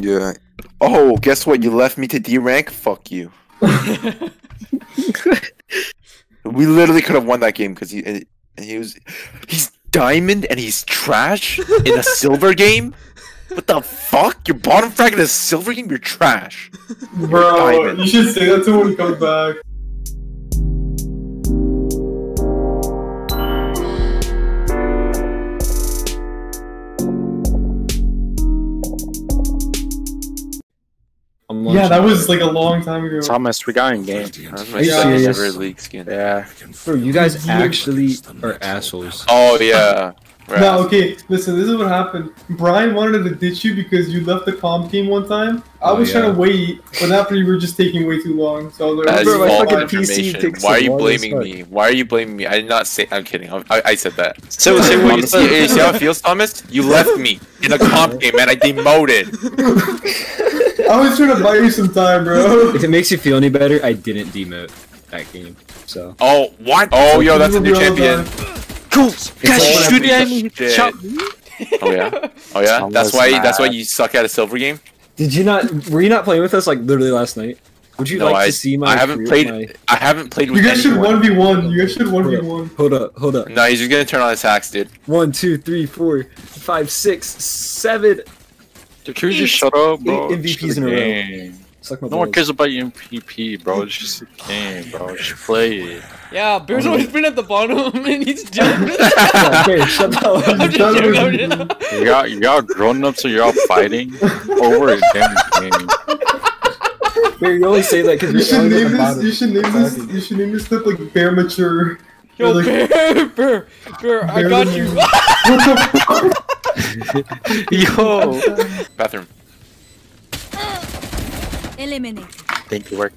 Yeah. Oh, guess what? You left me to D rank. Fuck you. we literally could have won that game because he and he was he's diamond and he's trash in a silver game. What the fuck? You're bottom frag in a silver game. You're trash. Bro, diamond. you should say that to him when he comes back. Yeah, that was like a long time ago. Thomas, we got in game. That's my Yeah. second ever league skin. Yeah. Bro, you guys actually are assholes. Oh yeah. Right. No, okay, listen, this is what happened. Brian wanted to ditch you because you left the comp team one time. I Oh, was yeah. trying to wait, but after you were just taking way too long. So I was like, Bro, my fucking PC takes Why are you blaming me? Why are you blaming me? I did not say. I'm kidding. I, I said that. So, So, so you, see, you see how it feels, Thomas? You left me in a comp game, and I demoted. I was trying to buy you some time, bro. If it makes you feel any better, I didn't demote that game. So Oh, what? Oh, yo, that's a new People be all champion. Cool. Guys, shoot at me. Oh yeah. Oh yeah. Thomas That's why. That's why you suck at a silver game. did you not? Were you not playing with us like literally last night? Would you No, like I. to see my? I haven't career- played. I haven't played with You guys should 1v1. You guys should 1v1. Hold up, hold up. No, he's just gonna turn on his hacks, dude. One, two, three, four, five, six, seven. Dude, can you just shut up, bro? Eight It's MVPs just in a row. game. Suck my No one cares about your MVP, bro. It's just a game, bro. Just play it. Yeah, Bear's always been at the bottom and he's doing it. Yeah, okay, shut the I'm up. just joking. I'm just- You got you got grown ups, so you're all fighting over a damn game. Wait, you only say that because You you're should always at name the this. bottom. You should name this. You should name this clip like Bear Mature. Yo, Like- Bear, Bear, Bear, I Bear got the you. Man. What the fuck? Yo. Bathroom. Eliminate. Thank you, work.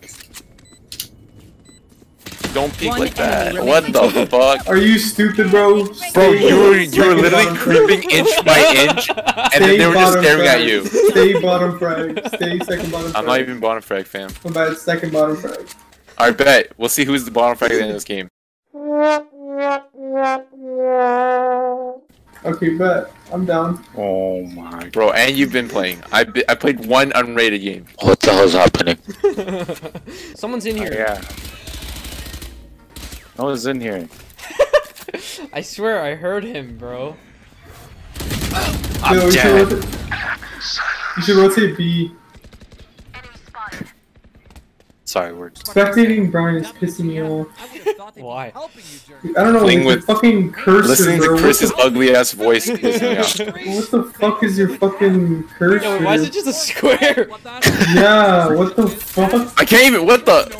Don't peek One like that. What the fuck? Are you stupid, bro? Bro, Stay you were you were literally creeping frag. inch by inch, and Stay then they were just bottom staring at you. Stay bottom frag. Stay second bottom frag. I'm not even bottom frag, fam. I'm bad. Second bottom frag. Alright, bet. We'll see who's the bottom frag at the end of this game. Okay, bet. I'm down. Oh my. Bro, and you've been playing. I bi- I played one unrated game. What the hell's happening? Someone's in here. Yeah. No one's in here. I swear I heard him, bro. Yo, you, should dead. you should rotate B. Sorry, words. Spectating Brian is pissing me off. Why? I don't know. Playing Like, with- fucking cursor, Listening to Chris's ugly ass voice pisses me off. what the fuck is your fucking cursor? Yo, why is it just a square? Yeah, what the fuck? I can't even. What the?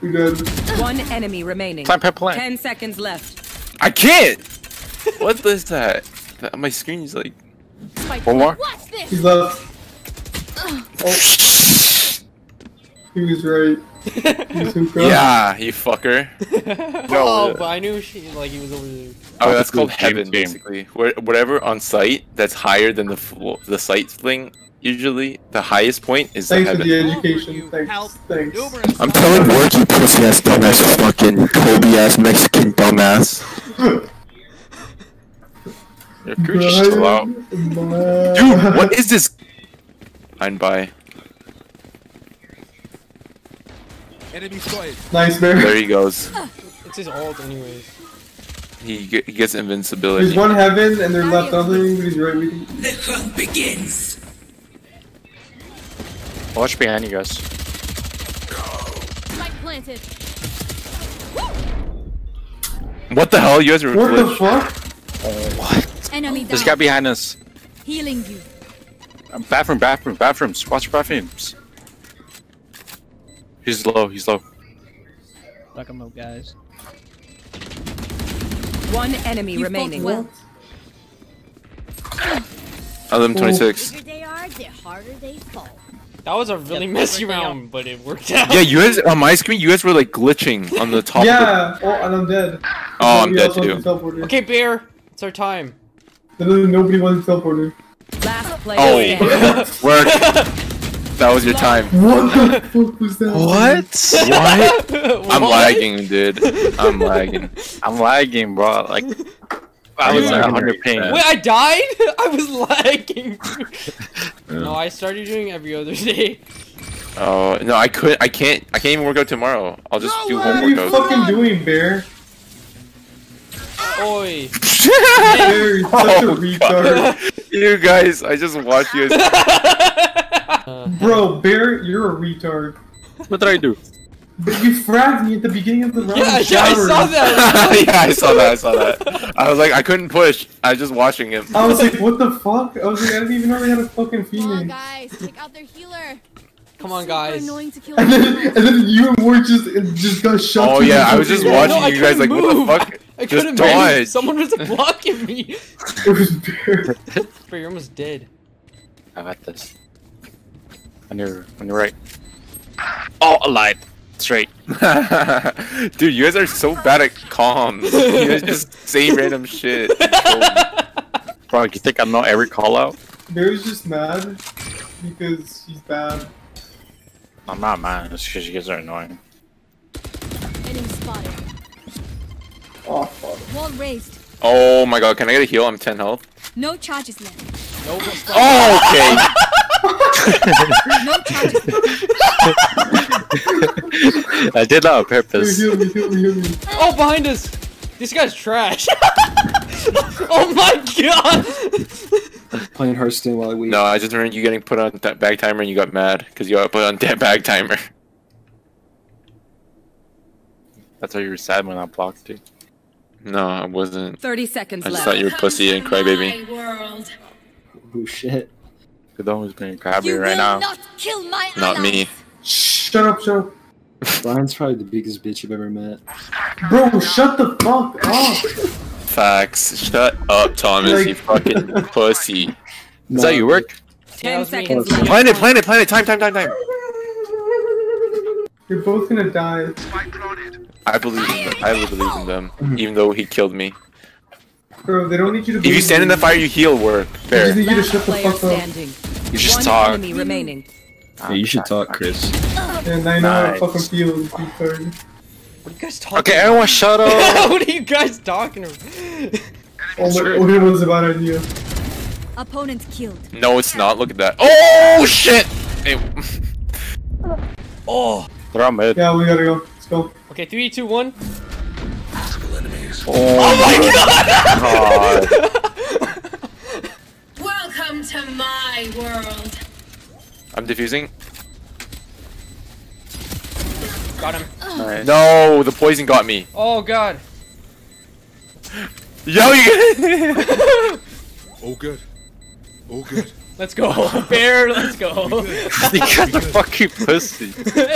We good. One enemy remaining. Plant, plant, plant. Ten seconds left. I can't. What is that? That- My screen is like. One more. He's left. Oh. He was right. He's hookah. Yeah, you fucker. oh, uh, but I knew she like he was over there. Oh, that's called heaven, game. basically. Where, whatever on site that's higher than the flo- the site thing. Usually, the highest point is the Thanks for heaven. the education. Thanks. Thanks. I'm telling work, you pussy ass dumbass fucking Kobe ass Mexican dumbass. Your crew just chill out. Dude, what is this? Fine, bye. Nice, bear. There he goes. It's his alt, anyways. He, ge- he gets invincibility. There's one heaven and they're left other, but he's right with begins. Watch behind you guys. Spike planted. What the hell? You guys were What the glitched. fuck? Enemy There's a down. guy behind us. Healing you. Um, bathroom, bathroom, bathrooms. Watch bathrooms. He's low. He's low. Fuck 'em up, guys. One enemy You remaining. fought Adam 26. are, the harder they fall. That was a really messy round, but it worked out. Yeah, you guys on my screen, you guys were like glitching on the top. Of Yeah. Oh, and I'm dead. Oh, I'm dead too. to teleport here. Okay, Bear, it's our time. Literally nobody wants to teleport here. Last player Oh, standing. work. That was your time. What the fuck was that? What? I'm lagging, dude. I'm lagging. I'm lagging, bro. Like, I was Yeah. at 100 ping. Wait, I died? I was lagging. Yeah. no, I started doing every other day. Oh no, I couldn't. I can't. I can't even work out tomorrow. I'll just do homework. What home are you workouts. fucking doing, Bear? Oi. Bear, you're such a Oh, retard. you guys, I just watched you. guys- Uh, Bro, Bear, you're a retard. What did I do? But you fragged me at the beginning of the round. Yeah, yeah, I saw that. yeah, I saw that. I saw that. I was like, I couldn't push. I was just watching him. I was like, what the fuck? I was like, I didn't even know they had a fucking Come on, female. guys, take out their healer. Come on, guys. Annoying to kill And then, and then you and Ward just just got shot. Oh yeah, I was just fucking- watching No, I you guys like, couldn't what the fuck? I Just couldn't dodge. move. Someone was blocking me. It was Bear. Bro, you're almost dead. I got this. On your, on your right. Oh, a light. Straight. Dude, you guys are so bad at comms. You guys just say random shit. Bro, you think I know every call out? Bear's just mad because he's bad. I'm not, mad, It's because you guys are annoying. Enemy spotted. Oh fuck. Wall raised. Oh my god, can I get a heal? I'm 10 health. No charges left. Nope. it's not. Oh, okay. No charges left. I did that on Here, purpose. heal me, heal me, heal me. Oh, behind us. This guy's trash. oh my god. Playing Hearthstone while we. No, I just remember you getting put on that bag timer and you got mad because you got put on that bag timer. That's why you were sad when I blocked you. No, I wasn't. 30 seconds I just left. thought you were pussy and crybaby. Oh shit. Good always being crabby You right will now. not kill my Not allies. me. Shut up, shut up. Brian's probably the biggest bitch you've ever met. Bro, shut the fuck up. Facts. Shut up, Thomas, you fucking pussy. Is that your work? 10 was seconds Yeah. left. Planet, planet, planet. Time, time, time, time. You're both gonna die. I believe in them. I believe in them. Even though he killed me. Bro, they don't need you to If you stand in the fire, you heal work. They just need you to shut the player fuck up. standing. You should One talk. enemy remaining. Yeah, you should talk, Chris. And I know Nice. it fucking feels, retard. What are you guys talking Okay, everyone shut up! what are you guys talking about? Oh my, Sure. okay, was a bad idea. Opponent killed. No, it's not. Look at that. Oh shit! Hey, Oh. They're all mid. Yeah, we gotta go. Let's go. Okay, three, two, one. Oh, oh, my god! Welcome to my world. I'm defusing. Got him. Nice. No, the poison got me. Oh god. Yo, you. Oh good. Oh good. Let's go. Bear, let's go. you got the fucking pussy.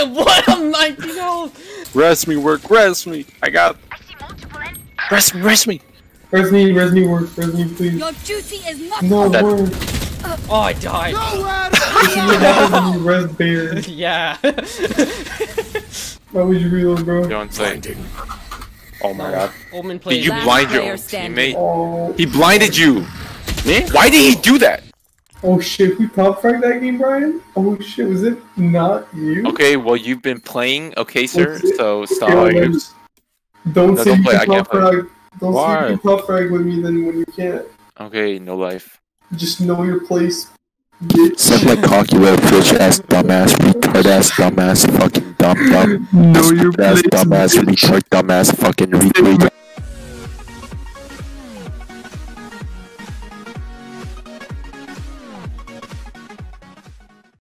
what? I'm 19 health. Rest me, work, rest me. I got. Rest me, rest me. Res me, res me work, res me please. Your duty is not No That- work. Oh, I died. This is what happens when you res bear. yeah. Why would you reload, bro? You're on site. Oh my god. Omen Did you blind your player own teammate? Oh, He blinded you. Me? Why did he do that? oh shit, who top fragged that game, Brian? Oh shit, was it not you? Okay, well you've been playing, okay, oh, sir. So Okay, stop. Well, then Don't No, say don't you play, can can't top frag. Don't say Why? you can top frag with me then when you can't. Okay, no life. Just know your place, bitch. Suck my cock, you little bitch ass, dumbass, retard ass, dumbass, fucking dumb, dumb, Know your ass, place. dumbass, retard, dumbass, fucking retard.